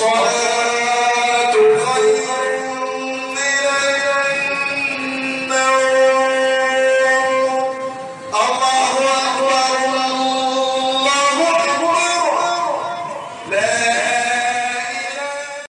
Father.